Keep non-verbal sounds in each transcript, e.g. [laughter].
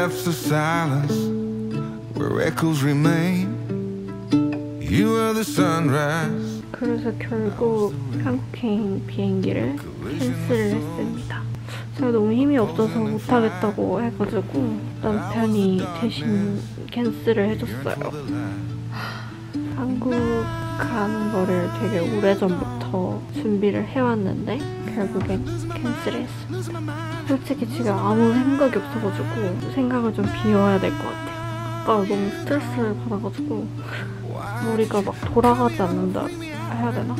depths of silence where echoes remain. You are the sunrise. 그래서 결국 한국행 비행기를 cancel을 했습니다. 제가 너무 힘이 없어서 못하겠다고 해가지고 남편이 대신 cancel을 해줬어요. 한국 가는 거를 되게 오래전부터 준비를 해왔는데 결국엔 cancel했습니다. 솔직히 지금 아무 생각이 없어가지고 생각을 좀 비워야 될 것 같아요. 아까 너무 스트레스를 받아가지고 머리가 막 돌아가지 않는다 해야 되나?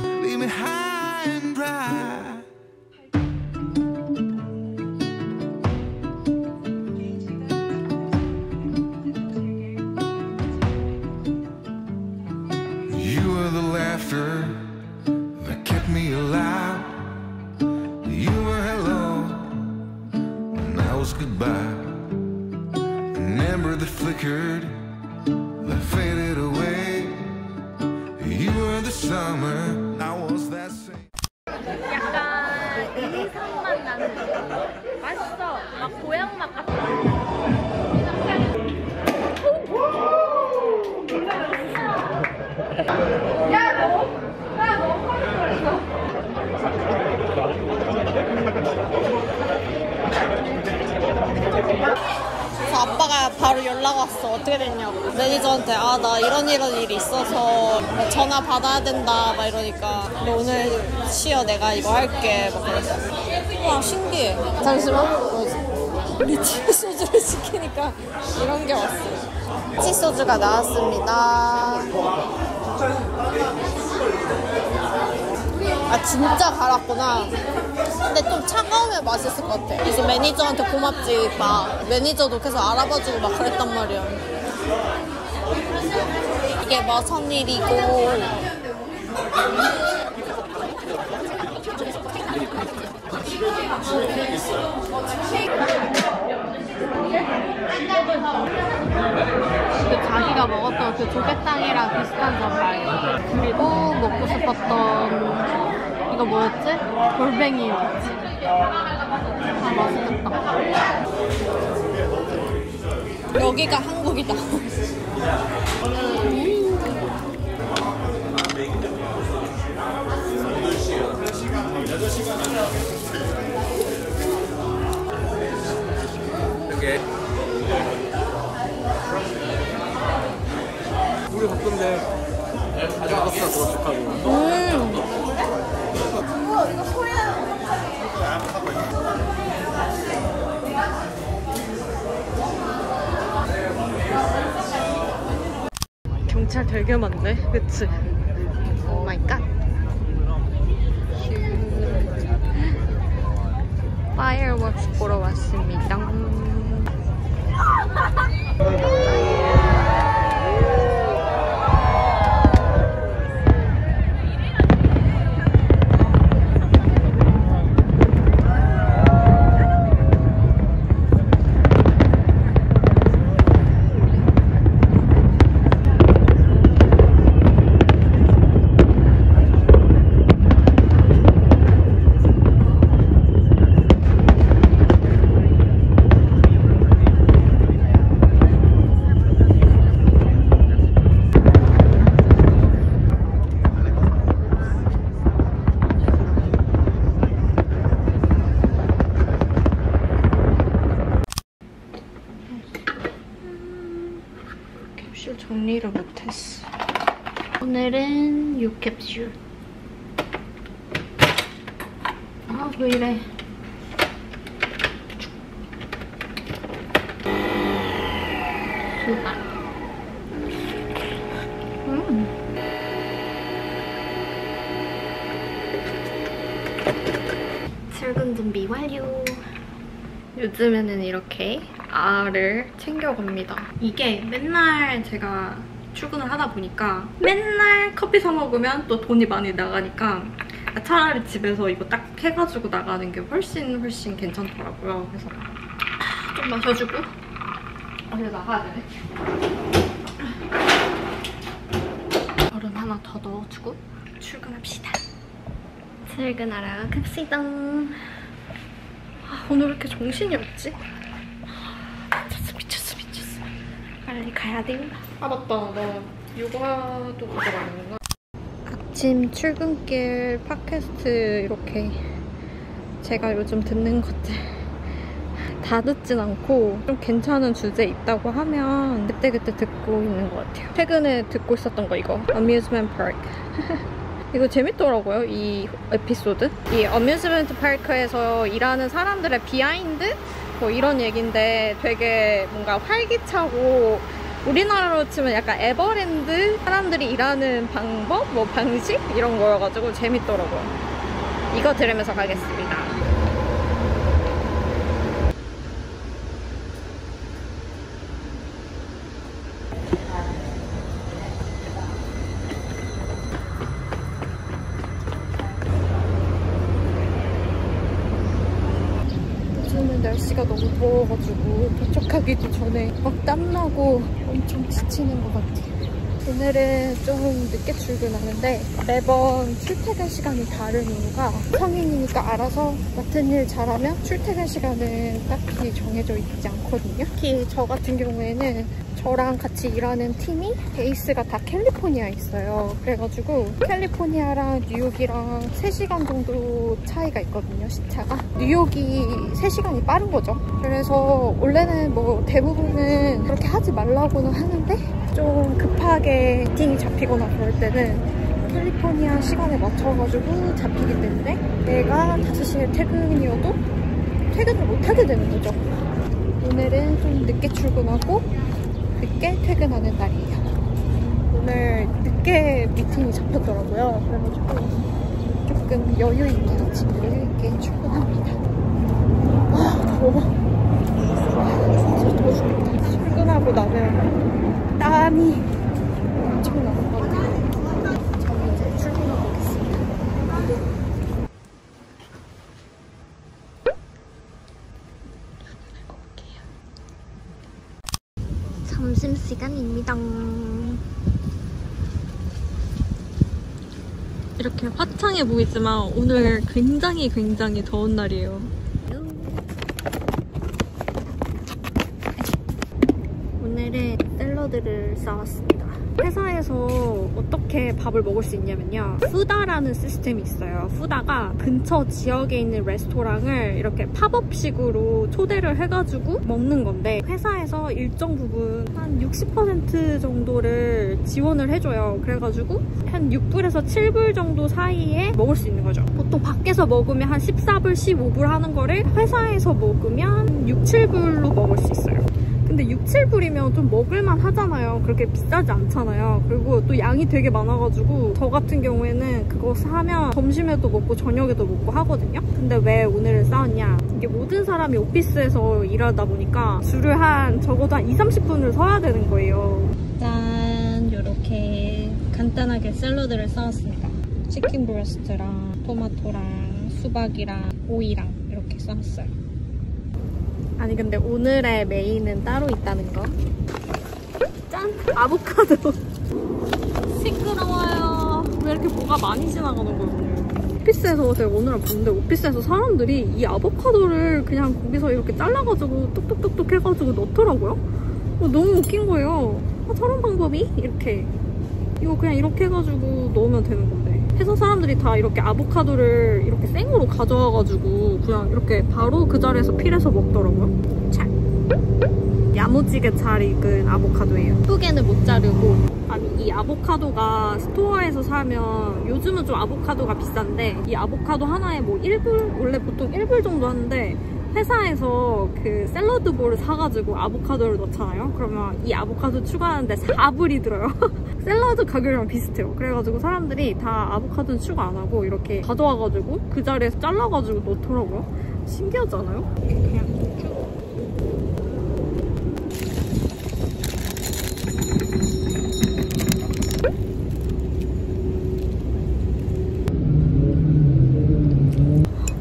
flickered, that faded away. You were the summer, I was that same. 약간 의성맛 나는 맛있어 막 고향 맛 같아 아빠가 바로 연락 왔어. 어떻게 됐냐고. 매니저한테 아 나 이런 이런 일이 있어서 뭐 전화 받아야 된다 막 이러니까 너 오늘 쉬어 내가 이거 할게 막 그랬어. 와 신기해. 잠시만. 뭐지? 리치 소주를 [laughs] 시키니까 이런 게 왔어요. 리치 소주가 나왔습니다. 아 진짜 갈았구나. 근데 좀 차가우면 맛있을 것 같아. 그래서 매니저한테 고맙지. 막 매니저도 계속 알아봐주고 막 그랬단 말이야. 이게 무슨 일이고. 그 자기가 먹었던 그 조개탕이랑 비슷한 전말이야. 그리고 먹고 싶었던 이거 뭐였지? 골뱅이였지. 아 맛있겠다. 여기가 한국이다. 우리 바쁜데 가져갔어 그렇게하고 음. 경찰 되게 많네. 그치? 오 마이 갓. [laughs] 파이어웍스 보러 왔습니다. [laughs] 캡슐 정리를 못했어. 오늘은 6캡슐. 아, 왜 이래. 수박. 음. 출근 준비 완료. 요즘에는 이렇게 알을 챙겨갑니다. 이게 맨날 제가 출근을 하다 보니까 맨날 커피 사 먹으면 또 돈이 많이 나가니까 차라리 집에서 이거 딱 해가지고 나가는 게 훨씬 훨씬 괜찮더라고요. 그래서 좀 마셔주고 얼른 나가야 되네. 얼음 하나 더 넣어주고 출근합시다. 출근하러 갑시다. 아, 오늘 왜 이렇게 정신이 없지? 빨리 가야 돼요. 아 맞다. 나 육아도 가져가는구나. 아침 출근길 팟캐스트 이렇게 제가 요즘 듣는 것들 다 듣진 않고 좀 괜찮은 주제 있다고 하면 그때 그때 듣고 있는 것 같아요. 최근에 듣고 있었던 거 이거 Amusement Park [laughs] 이거 재밌더라고요 이 에피소드 이 amusement park에서 일하는 사람들의 behind 뭐 이런 얘긴데 되게 뭔가 활기차고 우리나라로 치면 약간 에버랜드 사람들이 일하는 방법? 뭐 방식? 이런 거여가지고 재밌더라고요. 이거 들으면서 가겠습니다 요즘은 날씨가 너무 더워가지고 도착하기도 전에 막 땀나고 엄청 지치는 것 같아요. 오늘은 좀 늦게 출근하는데 매번 출퇴근 시간이 다른 이유가 성인이니까 알아서 맡은 일 잘하면 출퇴근 시간은 딱히 정해져 있지 않거든요. 특히 저 같은 경우에는 저랑 같이 일하는 팀이 베이스가 다 캘리포니아에 있어요. 그래가지고 캘리포니아랑 뉴욕이랑 3시간 정도 차이가 있거든요, 시차가. 뉴욕이 3시간이 빠른 거죠. 그래서 원래는 뭐 대부분은 그렇게 하지 말라고는 하는데 좀 급하게 미팅이 잡히거나 그럴 때는 캘리포니아 시간에 맞춰가지고 잡히기 때문에 내가 5시에 퇴근이어도 퇴근을 못하게 되는 거죠. 오늘은 좀 늦게 출근하고 늦게 퇴근하는 날이에요. 오늘 늦게 미팅이 잡혔더라고요. 그래가지고 조금 여유 있게 아침에 이렇게 출근합니다. 아, 더워. 진짜 더워 죽겠다. 출근하고 나면 땀이 엄청 나는 것 같아요. 저는 이제 출근하고 오겠습니다. 점심시간입니다. 이렇게 화창해 보이지만 오늘 굉장히 굉장히 더운 날이에요. 오늘은 샐러드를 싸왔습니다. 회사에서 어떻게 밥을 먹을 수 있냐면요. 푸다라는 시스템이 있어요. 푸다가 근처 지역에 있는 레스토랑을 이렇게 팝업식으로 초대를 해가지고 먹는 건데 회사에서 일정 부분 한 60% 정도를 지원을 해줘요. 그래가지고 한 6불에서 7불 정도 사이에 먹을 수 있는 거죠. 보통 밖에서 먹으면 한 14불, 15불 하는 거를 회사에서 먹으면 6, 7불로 먹을 수 있어요. 근데 6, 7불이면 좀 먹을만 하잖아요. 그렇게 비싸지 않잖아요. 그리고 또 양이 되게 많아가지고 저 같은 경우에는 그거 사면 점심에도 먹고 저녁에도 먹고 하거든요. 근데 왜 오늘은 싸웠냐? 이게 모든 사람이 오피스에서 일하다 보니까 줄을 한 적어도 한 2, 30분을 서야 되는 거예요. 짠! 이렇게 간단하게 샐러드를 싸왔습니다. chicken breast랑 토마토랑 수박이랑 오이랑 이렇게 싸왔어요. 아니 근데 오늘의 메인은 따로 있다는 거. 짠! 아보카도. 시끄러워요. 왜 이렇게 뭐가 많이 지나가는 거예요 오늘. office에서 제가 오늘 봤는데 office에서 사람들이 이 아보카도를 그냥 거기서 이렇게 잘라가지고 뚝뚝뚝뚝 해가지고 넣더라고요. 어, 너무 웃긴 거예요. 아, 저런 방법이? 이렇게. 이거 그냥 이렇게 해가지고 넣으면 되는 건데. 회사 사람들이 다 이렇게 아보카도를 이렇게 생으로 가져와가지고 그냥 이렇게 바로 그 자리에서 필해서 먹더라고요. 잘. 야무지게 잘 익은 아보카도예요. 예쁘게는 못 자르고 아니 이 아보카도가 스토어에서 사면 요즘은 좀 아보카도가 비싼데 이 아보카도 하나에 뭐 1불? 원래 보통 1불 정도 하는데 회사에서 그 샐러드 볼을 사가지고 아보카도를 넣잖아요? 그러면 이 아보카도 추가하는데 4불이 들어요. [laughs] 샐러드 가격이랑 비슷해요. 그래가지고 사람들이 다 아보카도는 추가 안 하고 이렇게 가져와가지고 그 자리에서 잘라가지고 넣더라고요. 신기하지 않아요? 그냥 쭉.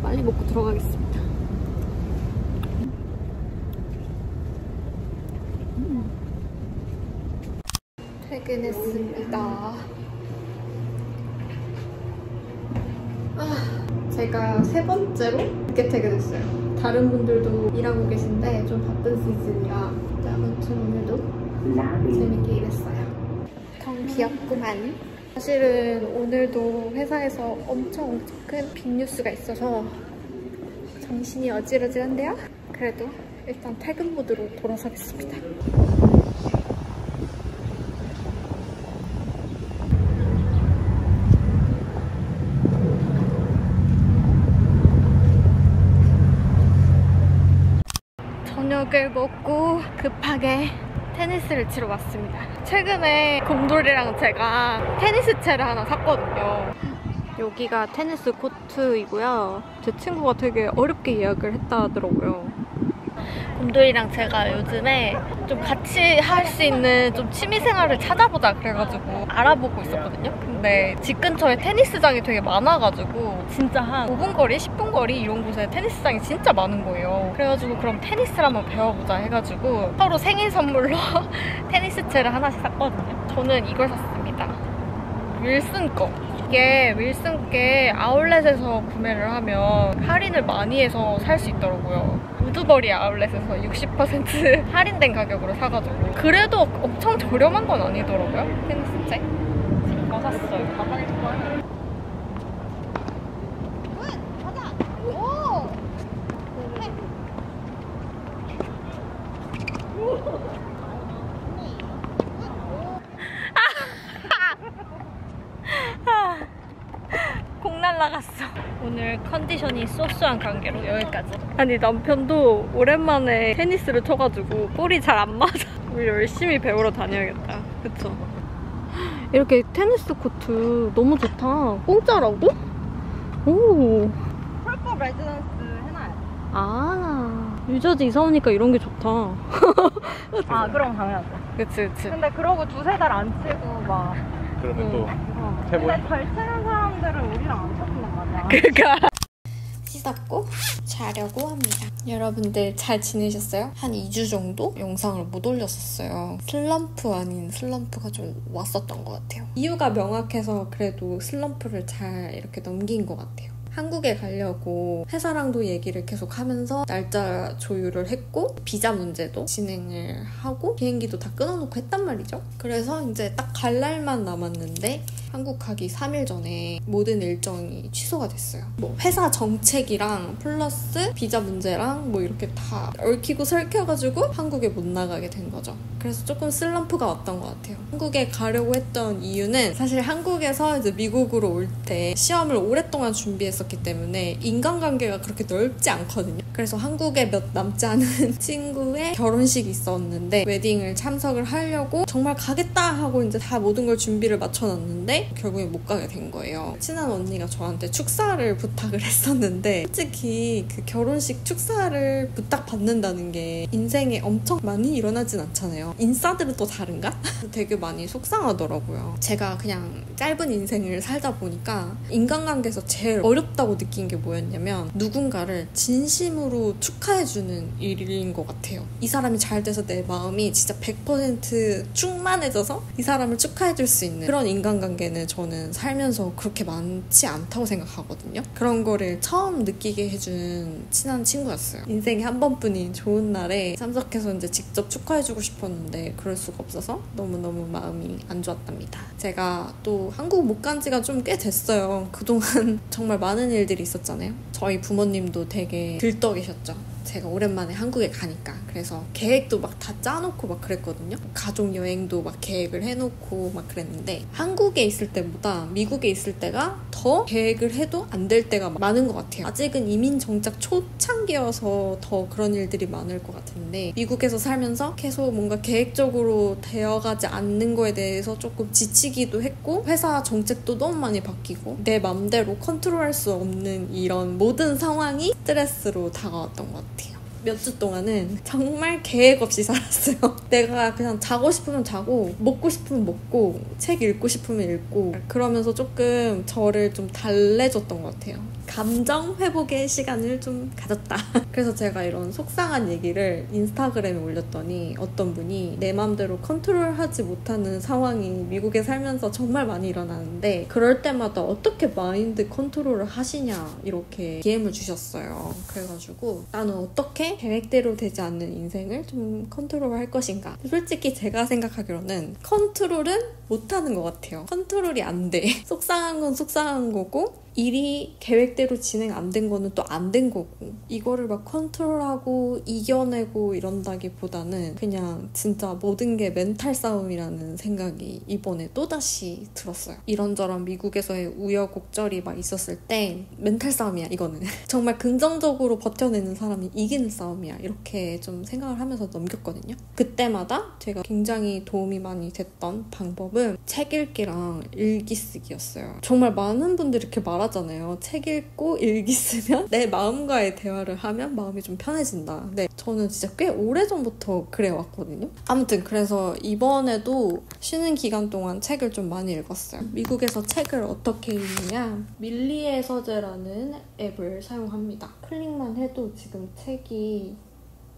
빨리 먹고 들어가겠습니다. 퇴근했습니다. 아, 제가 세 번째로 늦게 계신데 좀 바쁜 시즌이라 네, 아무튼 오늘도 재밌게 일했어요. 정 귀엽구만. 사실은 오늘도 회사에서 엄청 엄청 큰 빅뉴스가 있어서 정신이 어지러지한데요. 그래도 일단 퇴근 모드로 돌아서겠습니다. 저녁을 먹고 급하게 테니스를 치러 왔습니다. 최근에 곰돌이랑 제가 테니스 채를 하나 샀거든요. 여기가 테니스 코트이고요. 제 친구가 되게 어렵게 예약을 했다 하더라고요. 곰돌이랑 제가 요즘에 좀 같이 할 수 있는 좀 취미 생활을 찾아보자 그래가지고 알아보고 있었거든요. 근데 집 근처에 테니스장이 되게 많아가지고 진짜 한 5분 거리, 10분 거리 이런 곳에 테니스장이 진짜 많은 거예요. 그래가지고 그럼 테니스를 한번 배워보자 해가지고 서로 생일 선물로 [laughs] 테니스채를 하나씩 샀거든요. 저는 이걸 샀습니다. 윌슨 거. 이게 윌슨 게 아울렛에서 구매를 하면 할인을 많이 해서 살 수 있더라고요. 우드버리 아울렛에서 60% [laughs] 할인된 가격으로 사가지고 그래도 엄청 저렴한 건 아니더라고요. 테니스채. 가방일걸? 공 [laughs] 날라갔어. 오늘 컨디션이 so so한 관계로 여기까지. 아니 남편도 오랜만에 테니스를 쳐가지고 볼이 잘 안 맞아. 우리 열심히 배우러 다녀야겠다. 그쵸? 이렇게 테니스 코트 너무 좋다. 공짜라고? 오. 펄법 residents 해놔요. 아. 뉴저지 이사 오니까 이런 게 좋다. [laughs] 아, 그럼 당연하죠. 그치 그치. 근데 그러고 두세 달 안 치고 막. 그러면 또 어. 해보 근데 잘 치는 사람들은 우리랑 안 쳤단 말이야. 그니까. 씻었고 자려고 합니다. 여러분들 잘 지내셨어요? 한 2주 정도 영상을 못 올렸었어요. 슬럼프 아닌 슬럼프가 좀 왔었던 것 같아요. 이유가 명확해서 그래도 슬럼프를 잘 이렇게 넘긴 것 같아요. 한국에 가려고 회사랑도 얘기를 계속 하면서 날짜 조율을 했고 비자 문제도 진행을 하고 비행기도 다 끊어놓고 했단 말이죠. 그래서 이제 딱 갈 날만 남았는데 한국 가기 3일 전에 모든 일정이 취소가 됐어요. 뭐 회사 정책이랑 플러스 비자 문제랑 뭐 이렇게 다 얽히고 설켜가지고 한국에 못 나가게 된 거죠. 그래서 조금 슬럼프가 왔던 것 같아요. 한국에 가려고 했던 이유는 사실 한국에서 이제 미국으로 올 때 시험을 오랫동안 준비 했었기 때문에 인간관계가 그렇게 넓지 않거든요. 그래서 한국에 몇 남지 않은 [laughs] 친구의 결혼식이 있었는데 웨딩을 참석을 하려고 정말 가겠다 하고 이제 다 모든 걸 준비를 맞춰놨는데 결국에 못 가게 된 거예요. 친한 언니가 저한테 축사를 부탁을 [laughs] 했었는데 솔직히 그 결혼식 축사를 부탁받는다는 게 인생에 엄청 많이 일어나진 않잖아요. 인싸들은 또 다른가? [laughs] 되게 많이 속상하더라고요. 제가 그냥 짧은 인생을 살다 보니까 인간관계에서 제일 어렵 다고 느낀 게 뭐였냐면 누군가를 진심으로 축하해주는 일인 것 같아요. 이 사람이 잘 돼서 내 마음이 진짜 100% 충만해져서 이 사람을 축하해줄 수 있는 그런 인간관계는 저는 살면서 그렇게 많지 않다고 생각하거든요. 그런 거를 처음 느끼게 해준 친한 친구였어요. 인생에 한 번뿐인 좋은 날에 참석해서 이제 직접 축하해주고 싶었는데 그럴 수가 없어서 너무너무 마음이 안 좋았답니다. 제가 또 한국 못 간 지가 좀 꽤 됐어요. 그동안 [laughs] 정말 많은 일들이 있었잖아요. 저희 부모님도 되게 들떠 계셨죠. 제가 오랜만에 한국에 가니까 그래서 계획도 막 다 짜놓고 막 그랬거든요. 가족 여행도 막 계획을 해놓고 막 그랬는데 한국에 있을 때보다 미국에 있을 때가 더 계획을 해도 안 될 때가 많은 것 같아요. 아직은 이민 정착 초창기여서 더 그런 일들이 많을 것 같은데 미국에서 살면서 계속 뭔가 계획적으로 되어가지 않는 거에 대해서 조금 지치기도 했고 회사 정책도 너무 많이 바뀌고 내 맘대로 컨트롤할 수 없는 이런 모든 상황이 스트레스로 다가왔던 것 같아요. 몇 주 동안은 정말 계획 없이 살았어요. [laughs] 내가 그냥 자고 싶으면 자고, 먹고 싶으면 먹고, 책 읽고 싶으면 읽고, 그러면서 조금 저를 좀 달래줬던 것 같아요. 감정 회복의 시간을 좀 가졌다. [laughs] 그래서 제가 이런 속상한 얘기를 인스타그램에 올렸더니 어떤 분이 내 마음대로 컨트롤하지 못하는 상황이 미국에 살면서 정말 많이 일어나는데 그럴 때마다 어떻게 마인드 컨트롤을 하시냐 이렇게 DM을 주셨어요. 그래가지고 나는 어떻게 계획대로 되지 않는 인생을 좀 컨트롤 할 것인가? 솔직히 제가 생각하기로는 컨트롤은 못하는 것 같아요. 컨트롤이 안 돼. [laughs] 속상한 건 속상한 거고 일이 계획대로 진행 안 된 거는 또 안 된 거고 이거를 막 컨트롤하고 이겨내고 이런다기보다는 그냥 진짜 모든 게 멘탈 싸움이라는 생각이 이번에 또다시 들었어요. 이런저런 미국에서의 우여곡절이 막 있었을 때 멘탈 싸움이야 이거는. [laughs] 정말 긍정적으로 버텨내는 사람이 이기는 싸움이야 이렇게 좀 생각을 하면서 넘겼거든요. 그때마다 제가 굉장히 도움이 많이 됐던 방법은 책 읽기랑 일기 쓰기였어요. 정말 많은 분들이 이렇게 말하잖아요. 책 읽고 일기 쓰면 내 마음과의 대화를 하면 마음이 좀 편해진다. 네, 저는 진짜 꽤 오래전부터 그래 왔거든요. 아무튼 그래서 이번에도 쉬는 기간 동안 책을 좀 많이 읽었어요. 미국에서 책을 어떻게 읽느냐? 밀리의 서재라는 앱을 사용합니다. 클릭만 해도 지금 책이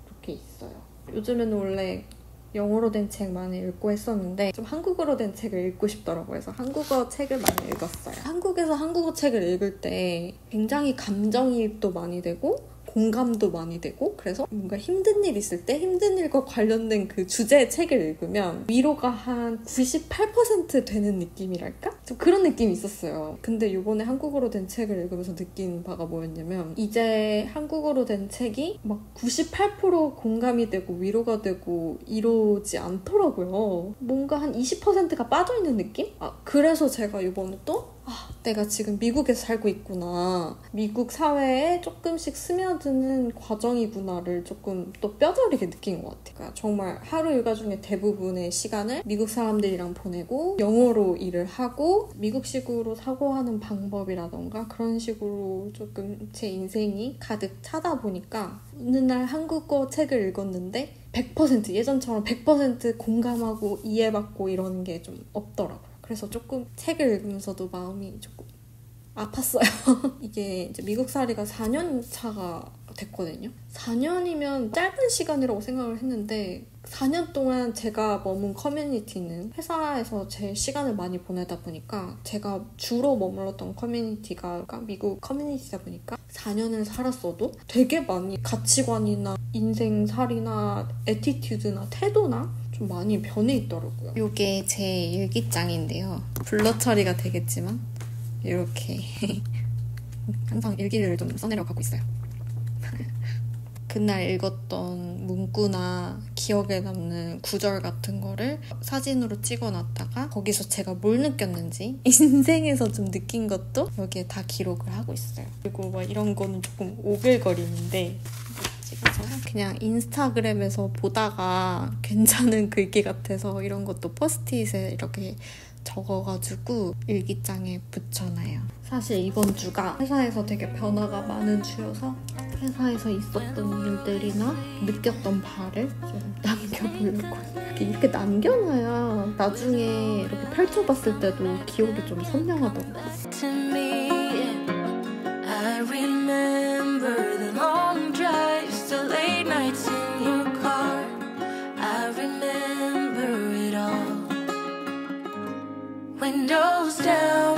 이렇게 있어요. 요즘에는 원래 영어로 된 책 많이 읽고 했었는데 좀 한국어로 된 책을 읽고 싶더라고요. 그래서 한국어 책을 많이 읽었어요. 한국에서 한국어 책을 읽을 때 굉장히 감정이입도 많이 되고 공감도 많이 되고 그래서 뭔가 힘든 일 있을 때 힘든 일과 관련된 그 주제의 책을 읽으면 위로가 한 98% 되는 느낌이랄까? 좀 그런 느낌이 있었어요. 근데 이번에 한국어로 된 책을 읽으면서 느낀 바가 뭐였냐면 이제 한국어로 된 책이 막 98% 공감이 되고 위로가 되고 이러지 않더라고요. 뭔가 한 20%가 빠져있는 느낌? 아, 그래서 제가 이번에 또 아, 내가 지금 미국에서 살고 있구나. 미국 사회에 조금씩 스며드는 과정이구나를 조금 또 뼈저리게 느낀 것 같아요. 그러니까 정말 하루 일과 중에 대부분의 시간을 미국 사람들이랑 보내고 영어로 일을 하고 미국식으로 사고하는 방법이라던가 그런 식으로 조금 제 인생이 가득 차다 보니까 어느 날 한국어 책을 읽었는데 100% 예전처럼 100% 공감하고 이해받고 이러는 게 좀 없더라고요. 그래서 조금 책을 읽으면서도 마음이 조금 아팠어요. [laughs] 이게 이제 미국 살이가 4년 차가 됐거든요. 4년이면 짧은 시간이라고 생각을 했는데 4년 동안 제가 머문 커뮤니티는 회사에서 제 시간을 많이 보내다 보니까 제가 주로 머물렀던 커뮤니티가 미국 커뮤니티다 보니까 4년을 살았어도 되게 많이 가치관이나 인생살이나 attitude나 태도나 좀 많이 변해 있더라고요. 이게 제 일기장인데요. blur 처리가 되겠지만 이렇게 [laughs] 항상 일기를 좀 써내려가고 있어요. [laughs] 그날 읽었던 문구나 기억에 남는 구절 같은 거를 사진으로 찍어놨다가 거기서 제가 뭘 느꼈는지 [laughs] 인생에서 좀 느낀 것도 여기에 다 기록을 하고 있어요. 그리고 뭐 이런 거는 조금 오글거리는데 찍어서 그냥 인스타그램에서 보다가 [laughs] 괜찮은 글귀 같아서 이런 것도 포스트잇에 이렇게 적어가지고 일기장에 붙여놔요. 사실 이번 주가 회사에서 되게 변화가 많은 주여서 회사에서 있었던 일들이나 느꼈던 바를 좀 [laughs] 남겨보려고 이렇게, 이렇게 남겨놔야 나중에 이렇게 펼쳐봤을 때도 기억이 좀 선명하더라고요. Windows down,